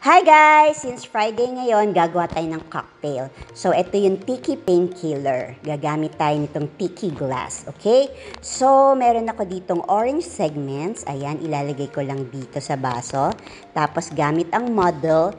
Hi guys! Since Friday ngayon, gagawa tayo ng cocktail. So, ito yung Tiki Painkiller. Gagamit tayo nitong Tiki Glass, okay? So, meron ako ditong orange segments. Ayan, ilalagay ko lang dito sa baso. Tapos, gamit ang model,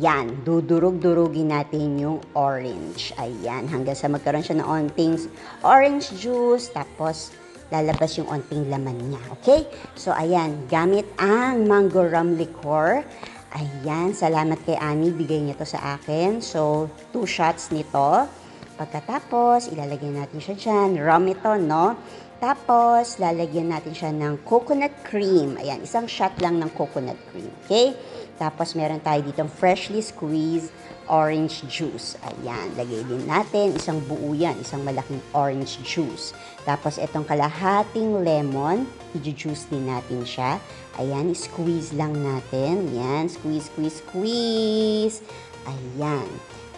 yan, dudurog-durugin natin yung orange. Ayan, hanggang sa magkaroon siya ng onting orange juice. Tapos, lalabas yung onting laman niya. Okay? So, ayan, gamit ang mango rum liqueur. Ayan, salamat kay Ami, bigay niya to sa akin. So, two shots nito. Pagkatapos, ilalagay natin siya dyan. Rum ito, no? Tapos, lalagyan natin siya ng coconut cream. Ayan, isang shot lang ng coconut cream. Okay? Tapos, meron tayo ditong freshly squeezed orange juice. Ayan, lagay din natin. Isang buo yan, isang malaking orange juice. Tapos, itong kalahating lemon, i-juice din natin siya. Ayan, squeeze lang natin. Yan, squeeze, squeeze, squeeze. Ayan.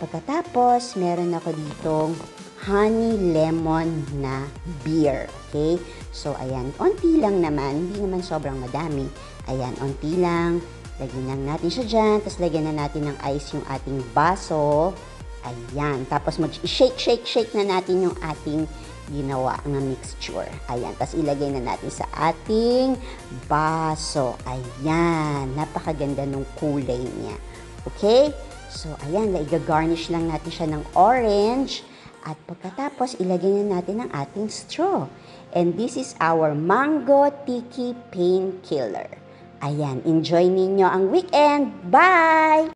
Pagkatapos, meron ako ditong honey lemon na beer. Okay? So, ayan. Onti lang naman. Hindi naman sobrang madami. Ayan, onti lang. Lagyan lang natin siya dyan. Tapos, lagyan na natin ng ice yung ating baso. Ayan. Tapos, mag-shake, shake, shake na natin yung ating ginawa ng mixture. Ayan. Tapos, ilagay na natin sa ating baso. Ayan. Napakaganda ng kulay niya. Okay? So, ayan. Iga-garnish lang natin siya ng orange. At pagkatapos, ilagay na natin ang ating straw. And this is our Mango Tiki Painkiller. Ayan, enjoy ninyo ang weekend. Bye!